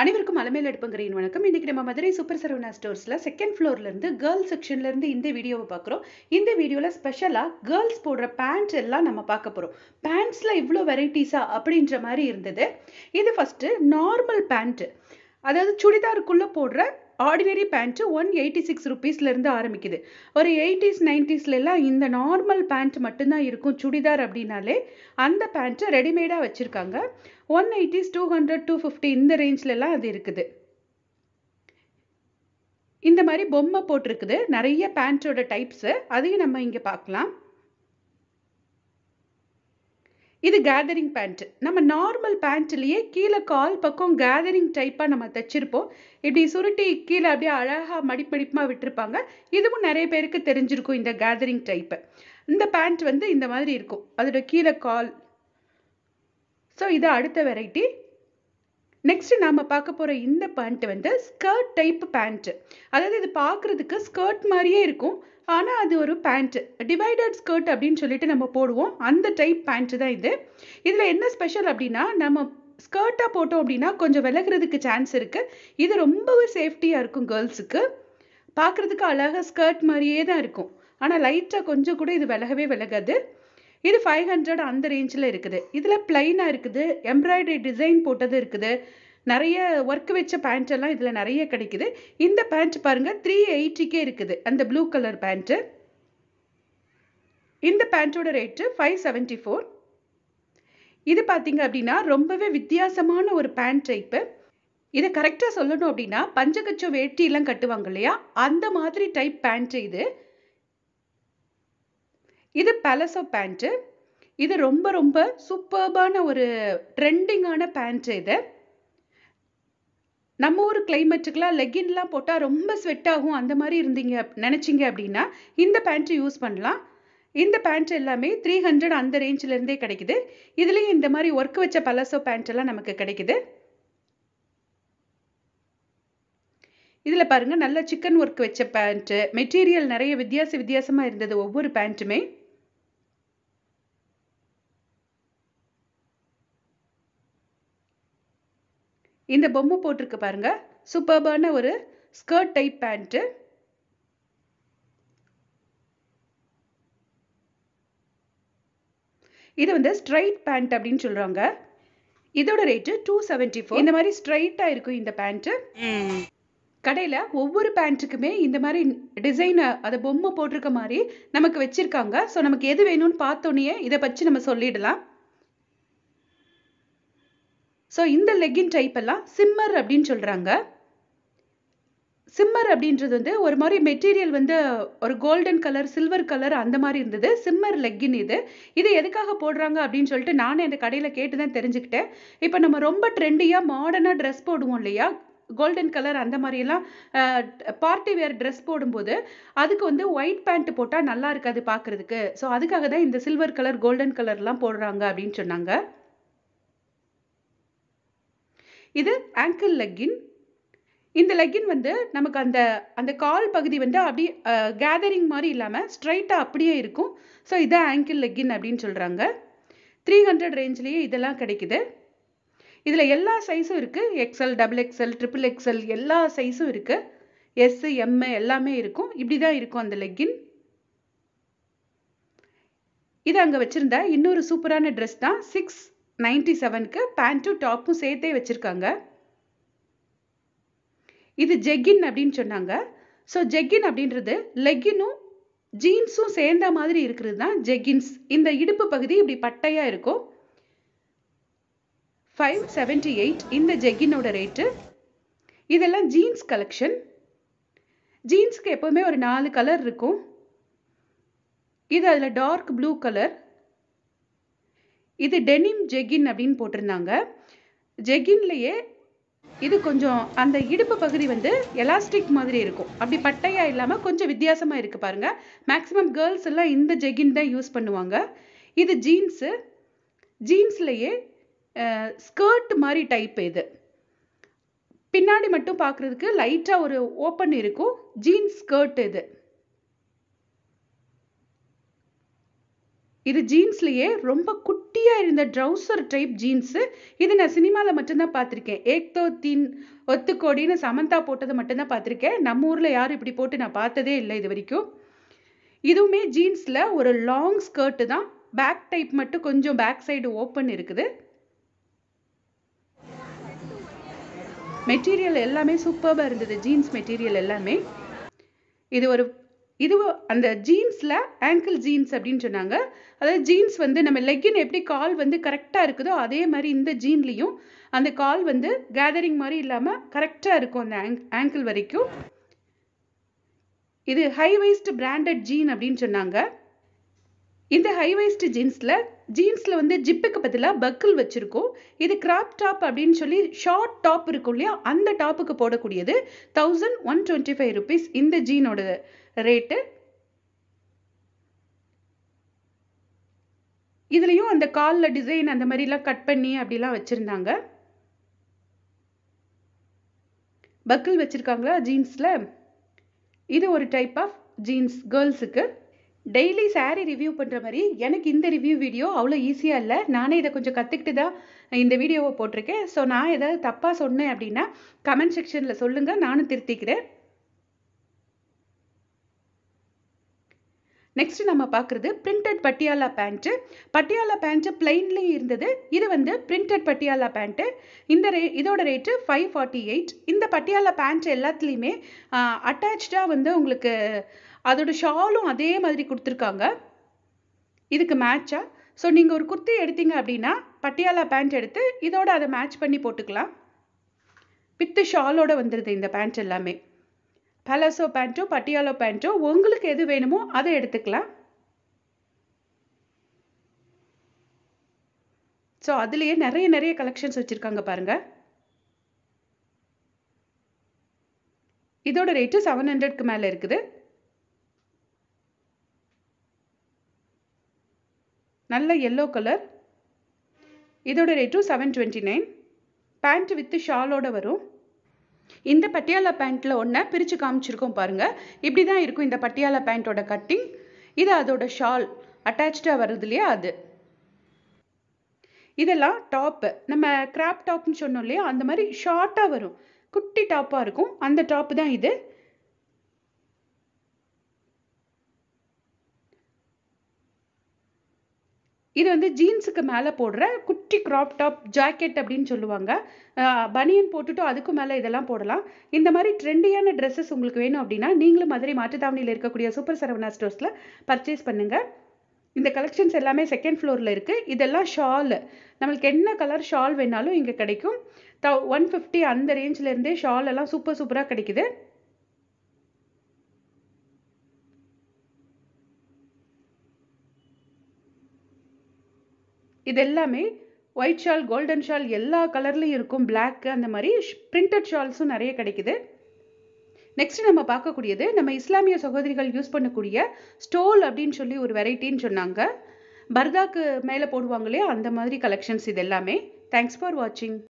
அனைவருக்கும் அலமேல் எடுப்புங்கிறீன் வணக்கம். இன்றைக்கி நம்ம மதுரை சூப்பர் சரவணா ஸ்டோர்ஸில் செகண்ட் ஃப்ளோர்லேருந்து கேர்ள்ஸ் செக்ஷன்லேருந்து இந்த வீடியோவை பார்க்குறோம். இந்த வீடியோவில் ஸ்பெஷலாக கேர்ள்ஸ் போடுற பேண்ட் எல்லாம் நம்ம பார்க்க போகிறோம் பேண்ட்ஸில் இவ்வளோ வெரைட்டிஸா அப்படின்ற மாதிரி இருந்தது. இது ஃபஸ்ட்டு நார்மல் பேண்ட்டு அதாவது சுடிதாருக்குள்ளே போடுற ordinary pant one eighty six ருபீஸ்லேருந்து ஆரம்பிக்குது. ஒரு எயிட்டிஸ் நைன்டிஸ்லலாம் இந்த நார்மல் பேண்ட் மட்டும்தான் இருக்கும். சுடிதார் அப்படின்னாலே அந்த பேண்ட்டை ரெடிமேடாக வச்சுருக்காங்க. One eighties two hundred two fifty இந்த ரேஞ்ச்லலாம் அது இருக்குது. இந்த மாதிரி பொம்மை போட்டிருக்குது. நிறைய பேண்ட்டோட டைப்ஸு அதையும் நம்ம இங்கே பார்க்கலாம். இது கேதரிங் பேண்ட் நம்ம நார்மல் பேண்ட்லேயே கீழே கால் பக்கம் கேதரிங் டைப்பாக நம்ம தைச்சிருப்போம். இப்படி சுருட்டி கீழே அப்படியே அழகாக மடிப்படிப்பாக விட்டுருப்பாங்க. இதுவும் நிறைய பேருக்கு தெரிஞ்சிருக்கும் இந்த கேதரிங் டைப்பு இந்த பேண்ட் வந்து இந்த மாதிரி இருக்கும். அதோட கீழே கால். ஸோ இது அடுத்த வெரைட்டி நெக்ஸ்ட் நாம் பார்க்க போகிற இந்த பேண்ட் வந்து ஸ்கர்ட் டைப் பேண்ட்டு அதாவது இது பார்க்குறதுக்கு ஸ்கர்ட் மாதிரியே இருக்கும். ஆனால் அது ஒரு பேண்ட்டு டிவைடட் ஸ்கர்ட் அப்படின்னு சொல்லிட்டு நம்ம போடுவோம். அந்த டைப் பேண்ட்டு தான் இது. இதில் என்ன ஸ்பெஷல் அப்படின்னா நம்ம ஸ்கர்ட்டாக போட்டோம் அப்படின்னா கொஞ்சம் விலகிறதுக்கு சான்ஸ் இருக்குது இது ரொம்பவே சேஃப்டியாக இருக்கும் கேர்ள்ஸுக்கு பார்க்குறதுக்கு அழகாக ஸ்கர்ட் மாதிரியே தான் இருக்கும். ஆனால் லைட்டாக கொஞ்சம் கூட இது விலகவே விலகாது. இது ஃபைவ் ஹண்ட்ரட் அந்த ரேஞ்சில் இருக்குது. இதில் பிளைனாக இருக்குது. எம்ப்ராய்டரி டிசைன் போட்டது இருக்குது. நிறைய ஒர்க் வச்ச பேண்ட் எல்லாம் இதில் நிறைய கிடைக்குது. இந்த பேண்ட் பாருங்கள் த்ரீ எயிட்டிக்கே இருக்குது. அந்த ப்ளூ கலர் பேண்ட்டு இந்த பேண்ட்டோட ரேட்டு ஃபைவ் செவன்ட்டி ஃபோர் இது பார்த்தீங்க அப்படின்னா ரொம்பவே வித்தியாசமான ஒரு பேண்ட் டைப்பு இதை கரெக்டாக சொல்லணும் அப்படின்னா பஞ்சகச்சோ வேட்டியெல்லாம் கட்டுவாங்க இல்லையா? அந்த மாதிரி டைப் பேண்ட் இது. இது பலசோ பேண்ட்டு இது ரொம்ப ரொம்ப சூப்பர்பான ஒரு ட்ரெண்டிங்கான பேண்ட்டு இது. நம்ம ஊர் கிளைமேட்டுக்கெலாம் லெக்கின்லாம் போட்டால் ரொம்ப ஸ்வெட் ஆகும். அந்த மாதிரி இருந்தீங்க நினச்சிங்க அப்படின்னா இந்த பேண்ட்டு யூஸ் பண்ணலாம். இந்த பேண்ட் எல்லாமே த்ரீ ஹண்ட்ரட் அந்த ரேஞ்சிலேருந்தே கிடைக்குது. இதுலேயும் இந்த மாதிரி ஒர்க் வச்ச பலசோ பேண்ட் எல்லாம் நமக்கு கிடைக்குது. இதில் பாருங்கள் நல்ல சிக்கன் ஒர்க் வச்ச பேண்ட்டு மெட்டீரியல் நிறைய வித்தியாச வித்தியாசமாக இருந்தது ஒவ்வொரு பேண்ட்டுமே இந்த பொம்மை போட்டிருக்கு பாருங்க. சூப்பர்பான ஒரு ஸ்கர்ட் டைப் பேண்ட்டு இது வந்து ஸ்ட்ரைட் பேண்ட் அப்படின்னு சொல்றாங்க. இதோட ரேட்டு டூ செவன்டி ஃபோர் இந்த மாதிரி ஸ்ட்ரைட்டாக இருக்கும் இந்த பேண்ட்டு கடையில் ஒவ்வொரு பேண்ட்டுக்குமே இந்த மாதிரி டிசைனை அதை பொம்மை போட்டிருக்க மாதிரி நமக்கு வச்சுருக்காங்க. ஸோ நமக்கு எது வேணும்னு பார்த்தோன்னே இதை பற்றி நம்ம சொல்லிடலாம். ஸோ இந்த லெக்கின் டைப் எல்லாம் சிம்மர் அப்படின்னு சொல்கிறாங்க சிம்மர் அப்படின்றது வந்து ஒரு மாதிரி மெட்டீரியல் வந்து ஒரு கோல்டன் கலர் சில்வர் கலர் அந்த மாதிரி இருந்தது. சிம்மர் லெக்கின் இது. இது எதுக்காக போடுறாங்க அப்படின்னு சொல்லிட்டு நானே அந்த கடையில் கேட்டு தான் தெரிஞ்சுக்கிட்டேன். இப்போ நம்ம ரொம்ப ட்ரெண்டியாக மாடர்னாக ட்ரெஸ் போடுவோம் இல்லையா? கோல்டன் கலர் அந்த மாதிரியெல்லாம் பார்ட்டி வேர் ட்ரெஸ் போடும்போது அதுக்கு வந்து ஒயிட் பேண்ட் போட்டால் நல்லா இருக்காது பார்க்குறதுக்கு ஸோ அதுக்காக தான் இந்த சில்வர் கலர் கோல்டன் கலர்லாம் போடுறாங்க அப்படின்னு சொன்னாங்க. இது ஆங்கிள் லெக்கின் இந்த லெக்கின் வந்து நமக்கு அந்த அந்த கால் பகுதி வந்து அப்படி கேதரிங் மாதிரி இல்லாமல் ஸ்ட்ரைட்டாக அப்படியே இருக்கும். ஸோ இதான் ஆங்கிள் லெக்கின் அப்படின்னு சொல்கிறாங்க த்ரீ ஹண்ட்ரட் ரேஞ்ச்லேயே இதெல்லாம் கிடைக்குது. இதில் எல்லா சைஸும் இருக்குது XL double XL triple XL எல்லா சைஸும் இருக்குது எஸ் எம் எல்லாமே இருக்கும். இப்படி தான் இருக்கும் அந்த லெக்கின் இது அங்கே வச்சுருந்தா இன்னொரு சூப்பரான ட்ரெஸ் தான். சிக்ஸ் நைன்டி செவனுக்கு பேண்ட்டும் டாப்பும் சேர்த்தே வச்சுருக்காங்க. இது ஜெக்கின் அப்படின்னு சொன்னாங்க. ஸோ ஜெக்கின் அப்படின்றது லெக்கினும் ஜீன்ஸும் சேர்ந்த மாதிரி இருக்கிறது தான் ஜெக்கின்ஸ் இந்த இடுப்பு பகுதி இப்படி பட்டையாக இருக்கும். ஃபைவ் செவன்டி எயிட் இந்த ஜெக்கினோட ரேட்டு இதெல்லாம் ஜீன்ஸ் கலெக்ஷன் ஜீன்ஸ்க்கு எப்போவுமே ஒரு நாலு கலர் இருக்கும். இது அதில் டார்க் ப்ளூ கலர் இது டெனிம் ஜெகின் அப்படின்னு போட்டிருந்தாங்க. ஜெகின்லேயே இது கொஞ்சம் அந்த இடுப்பு பகுதி வந்து எலாஸ்டிக் மாதிரி இருக்கும். அப்படி பட்டையாக இல்லாமல் கொஞ்சம் வித்தியாசமாக இருக்குது பாருங்கள் மேக்ஸிமம் கேர்ள்ஸ் எல்லாம் இந்த ஜெகின் தான் யூஸ் பண்ணுவாங்க. இது ஜீன்ஸு ஜீன்ஸ்லேயே ஸ்கர்ட் மாதிரி டைப் இது. பின்னாடி மட்டும் பார்க்குறதுக்கு லைட்டாக ஒரு ஓப்பன் இருக்கும். ஜீன்ஸ் ஸ்கர்ட் இது. இது ஜீன்ஸ்லேயே ரொம்ப குட்டியாக இருந்த ட்ரௌசர் டைப் ஜீன்ஸு. இது நான் சினிமாவில் மட்டும்தான் பார்த்துருக்கேன். ஏக்தோ தீன் ஒத்துக்கோடின்னு சமந்தா போட்டதை மட்டும்தான் பார்த்துருக்கேன். நம்ம ஊரில் யாரும் இப்படி போட்டு நான் பார்த்ததே இல்லை இது வரைக்கும். இதுவுமே ஜீன்ஸில் ஒரு லாங் ஸ்கர்ட்டு தான். பேக் டைப் மட்டும் கொஞ்சம் பேக் சைடு ஓப்பன் இருக்குது. மெட்டீரியல் எல்லாமே சூப்பராக இருந்தது. ஜீன்ஸ் மெட்டீரியல் எல்லாமே. இது ஒரு இது அந்த ஜீன்ஸில் ஆங்கிள் ஜீன்ஸ் அப்படின்னு சொன்னாங்க. அதாவது ஜீன்ஸ் வந்து நம்ம லெக்கின் எப்படி கால் வந்து கரெக்டாக இருக்குதோ அதே மாதிரி இந்த ஜீன்லேயும் அந்த கால் வந்து கேதரிங் மாதிரி இல்லாமல் கரெக்டாக இருக்கும் அந்த ஆங்கிள் வரைக்கும். இது ஹை வைஸ்ட் பிராண்டட் ஜீன் அப்படின்னு சொன்னாங்க. இந்த ஹைவேஸ்ட் ஜீன்ஸில் ஜீன்ஸில் வந்து ஜிப்புக்கு பதிலாக பக்கிள் வச்சுருக்கோம். இது கிராப் டாப் அப்படின்னு சொல்லி ஷார்ட் டாப் இருக்கும் இல்லையா? அந்த டாப்புக்கு போடக்கூடியது thousand one twenty five rupees இந்த ஜீனோட ரேட்டு இதுலேயும் அந்த காலில் டிசைன் அந்த மாதிரிலாம் கட் பண்ணி அப்படிலாம் வச்சுருந்தாங்க. பக்கிள் வச்சுருக்காங்களா ஜீன்ஸில் இது ஒரு டைப் ஆஃப் ஜீன்ஸ் கேர்ள்ஸுக்கு டெய்லி சாரீ ரிவ்யூ பண்ணுற மாதிரி எனக்கு இந்த ரிவ்யூ வீடியோ அவ்வளோ ஈஸியாக இல்லை. நானே இதை கொஞ்சம் கற்றுக்கிட்டு தான் இந்த வீடியோவை போட்டிருக்கேன். ஸோ நான் ஏதாவது தப்பாக சொன்னேன் அப்படின்னா கமெண்ட் செக்ஷனில் சொல்லுங்கள் நானும் திருத்திக்கிறேன். நெக்ஸ்ட் நம்ம பார்க்குறது printed Patiala pant Patiala pant பிளைன்லேயும் இருந்தது. இது வந்து பிரிண்டட் பட்டியாலா பேண்ட்டு இந்த ரே இதோட ரேட்டு ஃபைவ் ஃபார்ட்டி எயிட் இந்த பட்டியாலா பேண்ட் எல்லாத்துலேயுமே அட்டாச்சாக வந்து உங்களுக்கு அதோட ஷாலும் அதே மாதிரி கொடுத்துருக்காங்க. இதுக்கு மேட்சாக ஸோ நீங்கள் ஒரு குர்த்தி எடுத்தீங்க அப்படின்னா பட்டியாலா பேண்ட் எடுத்து இதோட அதை மேட்ச் பண்ணி போட்டுக்கலாம். வித்து ஷாலோட வந்துடுது இந்த பேண்ட் எல்லாமே. பலசோ பேண்ட்டோ பட்டியாலோ பேண்ட்டோ உங்களுக்கு எது வேணுமோ அதை எடுத்துக்கலாம். ஸோ அதுலேயே நிறைய நிறைய கலெக்ஷன்ஸ் வச்சுருக்காங்க பாருங்கள் இதோட ரேட்டு செவன் ஹண்ட்ரட்க்கு மேலே இருக்குது. நல்ல எல்லோ கலர் இதோட ரேட்டும் seven twenty nine pant with ஷாலோட வரும். இந்த பட்டியாலா பேண்ட்டில் ஒன்றை பிரித்து காமிச்சிருக்கோம் பாருங்கள் இப்படி தான் இருக்கும் இந்த பட்டியாலா பேண்ட்டோட கட்டிங். இது அதோட ஷால். அட்டாச்சாக வருது இல்லையா அது. இதெல்லாம் டாப்பு. நம்ம கிராப் டாப்னு சொன்னோம் இல்லையா? அந்த மாதிரி ஷார்ட்டாக வரும். குட்டி டாப்பாக இருக்கும். அந்த டாப்பு தான் இது. இது வந்து ஜீன்ஸுக்கு மேலே போடுற குட்டி க்ராப் டாப் ஜாக்கெட் அப்படின்னு சொல்லுவாங்க. பனியன் போட்டுட்டு அதுக்கு மேலே இதெல்லாம் போடலாம். இந்த மாதிரி ட்ரெண்டியான ட்ரெஸ்ஸஸ் உங்களுக்கு வேணும் அப்படின்னா நீங்களும் மதுரை மாட்டுத்தாவணியில் இருக்கக்கூடிய சூப்பர் சரவணா ஸ்டோர்ஸில் பர்ச்சேஸ் பண்ணுங்கள் இந்த கலெக்ஷன்ஸ் எல்லாமே செகண்ட் ஃப்ளோரில் இருக்குது இதெல்லாம் ஷால் நம்மளுக்கு என்ன கலர் ஷால் வேணாலும் இங்கே கிடைக்கும். த ஒன் ஃபிஃப்டி அந்த ரேஞ்சிலேருந்தே ஷால் எல்லாம் சூப்பர் சூப்பராக கிடைக்குது. இது எல்லாமே ஒயிட் ஷால் கோல்டன் ஷால் எல்லா கலர்லேயும் இருக்கும். பிளாக் அந்த மாதிரி பிரிண்டட் ஷால்ஸும் நிறைய கிடைக்குது. நெக்ஸ்ட் நம்ம பார்க்கக்கூடியது நம்ம இஸ்லாமிய சகோதரிகள் யூஸ் பண்ணக்கூடிய ஸ்டோல் அப்படின்னு சொல்லி ஒரு வெரைட்டின்னு சொன்னாங்க. பர்தாக்கு மேலே போடுவாங்க இல்லையா? அந்த மாதிரி கலெக்ஷன்ஸ் இது எல்லாமே தேங்க்ஸ் ஃபார் வாட்சிங்